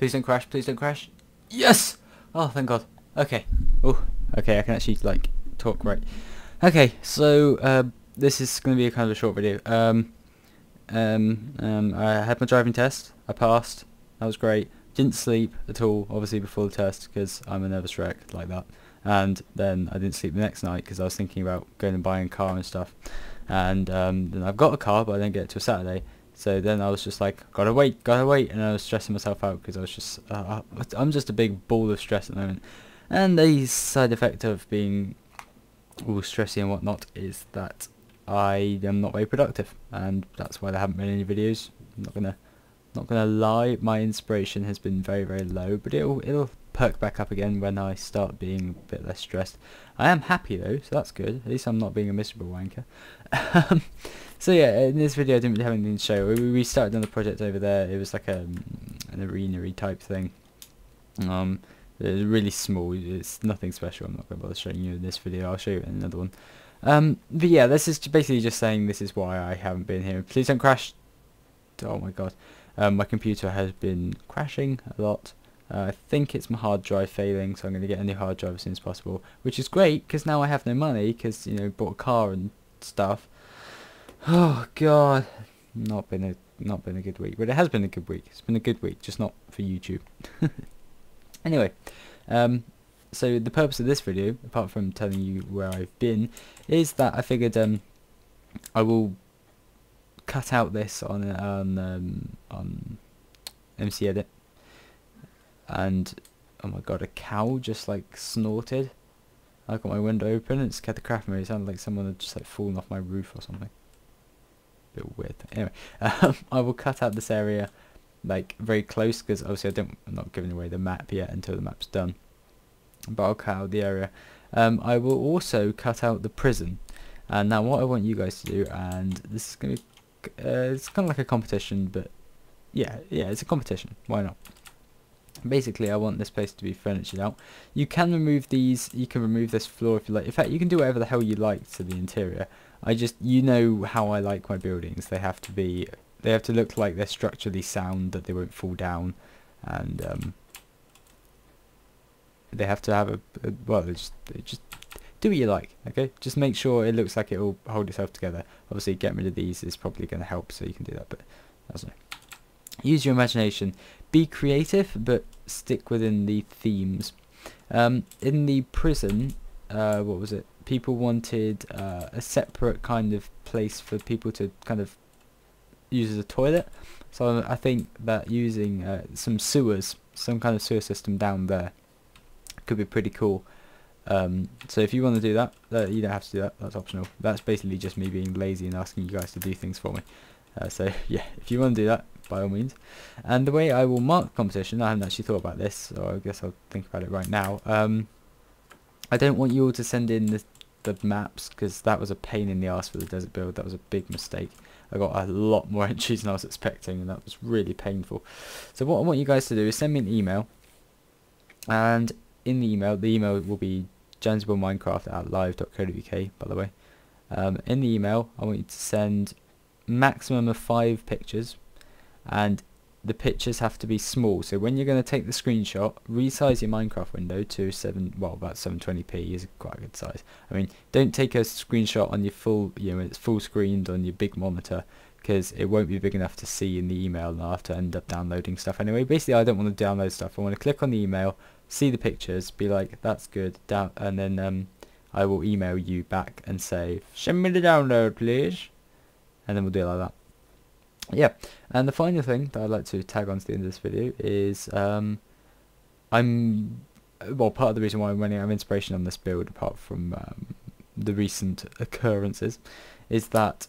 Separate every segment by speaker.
Speaker 1: Please don't crash. Please don't crash. Yes! Oh, thank God. Okay. Oh, okay. I can actually like talk right. Okay, so uh, this is going to be a kind of a short video. Um, um, um, I had my driving test. I passed. That was great. Didn't sleep at all, obviously, before the test because I'm a nervous wreck like that. And then I didn't sleep the next night because I was thinking about going and buying a car and stuff. And um, then I've got a car, but I didn't get it till Saturday. So then I was just like, gotta wait, gotta wait, and I was stressing myself out because I was just, uh, I'm just a big ball of stress at the moment. And the side effect of being all stressy and whatnot is that I am not very productive, and that's why there haven't been any videos. I'm not gonna not gonna lie, my inspiration has been very very low, but it'll it'll perk back up again when I start being a bit less stressed. I am happy though, so that's good. At least I'm not being a miserable wanker. Um, so yeah, in this video I didn't really have anything to show. We, started on the project over there. It was like a an arena type thing. Um, it's really small. It's nothing special. I'm not going to bother showing you in this video. I'll show you in another one. Um, but yeah, this is basically just saying this is why I haven't been here. Please don't crash. Oh my god. Um, my computer has been crashing a lot. Uh, I think it's my hard drive failing, so I'm going to get a new hard drive as soon as possible. Which is great, because now I have no money, because, you know, bought a car and stuff. Oh god. Not been a not been a good week. But it has been a good week. It's been a good week, just not for YouTube. anyway, um, so the purpose of this video, apart from telling you where I've been, is that I figured um, I will cut out this on on um, on MC Edit, and oh my god, a cow just like snorted. I got my window open and it scared the crap out of me. It sounded like someone had just like fallen off my roof or something. Bit weird. Anyway, um, I will cut out this area like very close because obviously I don't, I'm not giving away the map yet until the map's done but I'll cut out the area. Um, I will also cut out the prison. And now what I want you guys to do, and this is going to be, uh, it's kind of like a competition, but yeah, yeah, it's a competition. Why not? Basically, I want this place to be furnished out. You can remove these, you can remove this floor if you like. In fact, you can do whatever the hell you like to the interior. I just, you know how I like my buildings. They have to be, they have to look like they're structurally sound, that they won't fall down. And, um, they have to have a, a well, just, just do what you like, okay? Just make sure it looks like it will hold itself together. Obviously, getting rid of these is probably going to help, so you can do that, but that's. Use your imagination. Be creative, but stick within the themes. Um, in the prison, uh, what was it? People wanted uh, a separate kind of place for people to kind of use as a toilet. So I think that using uh, some sewers, some kind of sewer system down there, could be pretty cool. Um, so if you want to do that, uh, you don't have to do that. That's optional. That's basically just me being lazy and asking you guys to do things for me. Uh, so yeah, if you want to do that, by all means. And the way I will mark competition, I haven't actually thought about this, so I guess I'll think about it right now. Um, I don't want you all to send in the, the maps because that was a pain in the ass for the desert build. That was a big mistake. I got a lot more entries than I was expecting, and that was really painful. So what I want you guys to do is send me an email, and in the email, the email will be jamziboyminecraft at live.co.uk, by the way. Um, in the email, I want you to send maximum of five pictures, and the pictures have to be small. So when you're going to take the screenshot, resize your Minecraft window to seven, well, about 720p is quite a good size. I mean, don't take a screenshot on your full, you know, it's full screened on your big monitor because it won't be big enough to see in the email and I'll have to end up downloading stuff anyway. Basically, I don't want to download stuff. I want to click on the email, see the pictures, be like, that's good, down, and then um, I will email you back and say, send me the download, please. And then we'll do it like that. Yeah, and the final thing that I'd like to tag on to the end of this video is um, I'm, well, part of the reason why I'm running out of inspiration on this build, apart from um, the recent occurrences, is that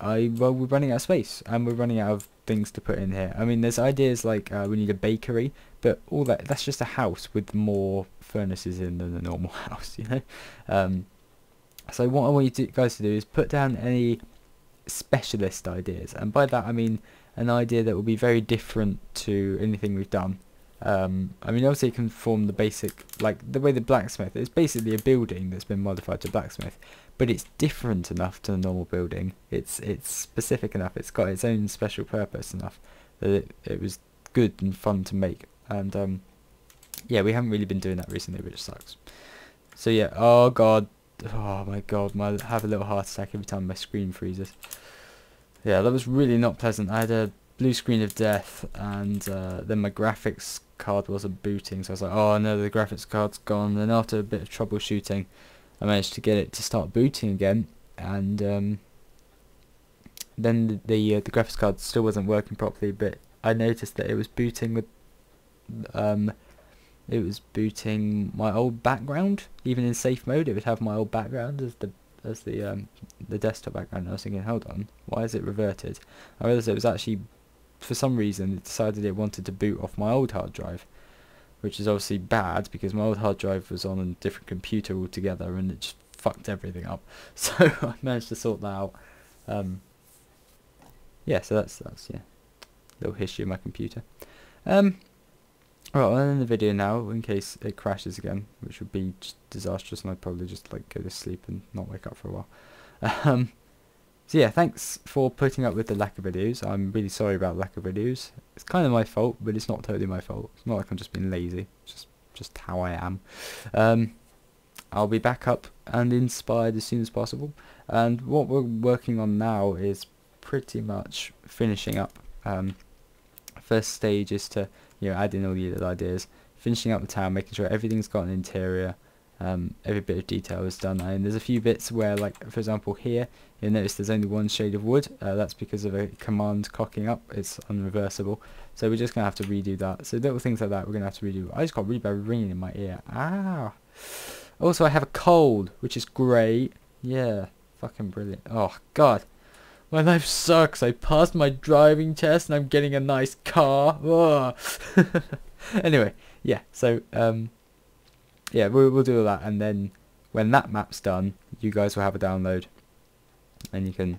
Speaker 1: I well we're running out of space and we're running out of things to put in here. I mean, there's ideas like uh, we need a bakery, but all that that's just a house with more furnaces in than a normal house, you know. Um, so what I want you to, guys to do is put down any specialist ideas, and by that I mean an idea that will be very different to anything we've done. Um, I mean, obviously it can form the basic, like the way the blacksmith, it's basically a building that's been modified to blacksmith, but it's different enough to a normal building. It's it's specific enough. It's got its own special purpose enough that it, it was good and fun to make. and um, yeah, we haven't really been doing that recently, which sucks. So yeah, oh god, oh my god, my have a little heart attack every time my screen freezes. Yeah, that was really not pleasant. I had a blue screen of death, and uh, then my graphics card wasn't booting, so I was like, oh no, the graphics card's gone. And after a bit of troubleshooting, I managed to get it to start booting again, and um, then the the, uh, the graphics card still wasn't working properly, but I noticed that it was booting with um, it was booting my old background. Even in safe mode, it would have my old background as the as the um, the desktop background. I was thinking, hold on, why is it reverted? I realised it was actually, for some reason, it decided it wanted to boot off my old hard drive, which is obviously bad because my old hard drive was on a different computer altogether and it just fucked everything up. So I managed to sort that out. Um, yeah, so that's that's yeah, little history of my computer. Um, Right, I'll end the video now in case it crashes again, which would be disastrous and I'd probably just like go to sleep and not wake up for a while. Um, so yeah, thanks for putting up with the lack of videos. I'm really sorry about lack of videos. It's kind of my fault, but it's not totally my fault. It's not like I'm just being lazy. It's just just how I am. Um, I'll be back up and inspired as soon as possible. And what we're working on now is pretty much finishing up. Um, first stage is to you know, adding all the little ideas, finishing up the town, making sure everything's got an interior, um, every bit of detail is done. And there's a few bits where, like, for example, here, you'll notice there's only one shade of wood. Uh, that's because of a command cocking up. It's unreversible. So we're just going to have to redo that. So little things like that we're going to have to redo. I just got really bad ringing in my ear. Ah. Also, I have a cold, which is great. Yeah, fucking brilliant. Oh, God. My life sucks. I passed my driving test and I'm getting a nice car. anyway, yeah. So um, yeah, we'll we'll do all that, and then when that map's done, you guys will have a download, and you can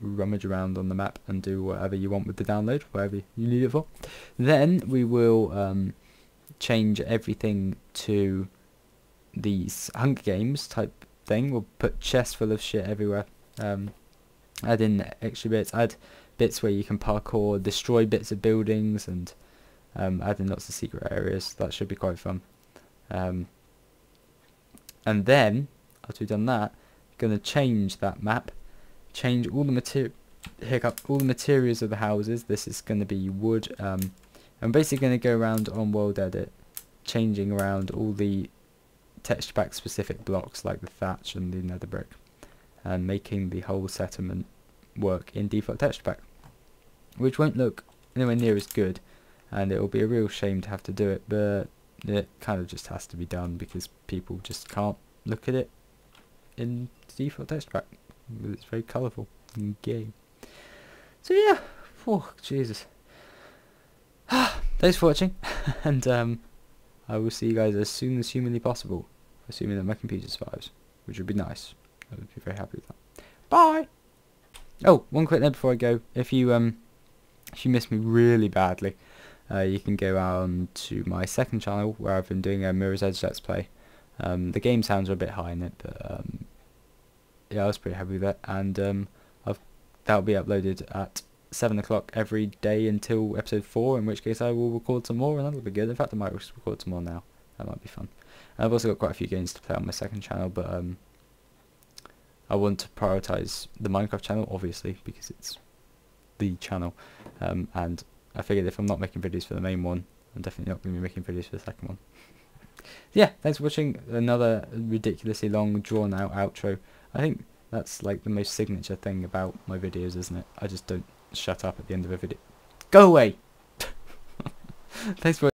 Speaker 1: rummage around on the map and do whatever you want with the download, whatever you need it for. Then we will um, change everything to these Hunger Games type thing. We'll put chests full of shit everywhere. Um, add in extra bits, add bits where you can parkour, destroy bits of buildings, and um, add in lots of secret areas. That should be quite fun. Um, and then, after we've done that, going to change that map, change all the material, hiccup, all the materials of the houses. This is going to be wood. Um, I'm basically going to go around on World Edit, changing around all the texture pack specific blocks like the thatch and the nether brick and making the whole settlement work in default texture pack, which won't look anywhere near as good, and it will be a real shame to have to do it, but it kind of just has to be done because people just can't look at it in default texture pack. It's very colourful and gay. So yeah, oh Jesus. Thanks for watching, and um, I will see you guys as soon as humanly possible, assuming that my computer survives, which would be nice. I would be very happy with that. Bye! Oh, one quick note before I go. If you um, if you miss me really badly, uh, you can go on to my second channel where I've been doing a Mirror's Edge Let's Play. Um, the game sounds are a bit high in it, but um, yeah, I was pretty happy with that. And um, I've, that'll be uploaded at 7 o'clock every day until episode 4, in which case I will record some more, and that'll be good. In fact, I might record some more now. That might be fun. And I've also got quite a few games to play on my second channel, but um, I want to prioritize the Minecraft channel, obviously, because it's the channel. Um, and I figured if I'm not making videos for the main one, I'm definitely not going to be making videos for the second one. yeah, thanks for watching another ridiculously long, drawn-out outro. I think that's like the most signature thing about my videos, isn't it? I just don't shut up at the end of a video. Go away! thanks for